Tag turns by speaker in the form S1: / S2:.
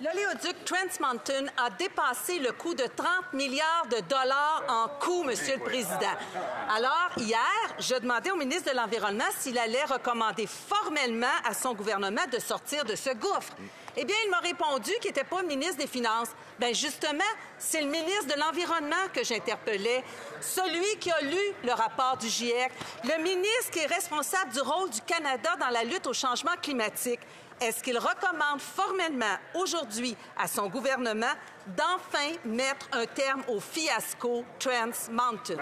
S1: L'oléoduc Trans Mountain a dépassé le coût de 30 milliards de dollars en coût, Monsieur le Président. Alors, hier, je demandais au ministre de l'Environnement s'il allait recommander formellement à son gouvernement de sortir de ce gouffre. Eh bien, il m'a répondu qu'il n'était pas ministre des Finances. Bien, justement, c'est le ministre de l'Environnement que j'interpellais, celui qui a lu le rapport du GIEC, le ministre qui est responsable du rôle du Canada dans la lutte au changement climatique. Est-ce qu'il recommande formellement aujourd'hui à son gouvernement d'enfin mettre un terme au fiasco Trans Mountain?